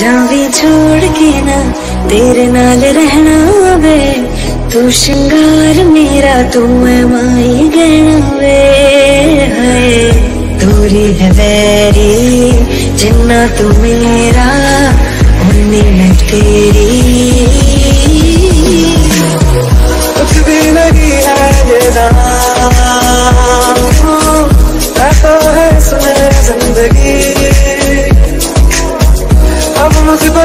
जावे छोड़ के ना, तेरे नाल रहना वे। तू शिंगार मेरा, तू है माई गहना वे। है तोरी है बैरी, जिन्ना तू मेरा, उन्नी मैं तेरी। तुझ भी लगी है जदा अब मुझको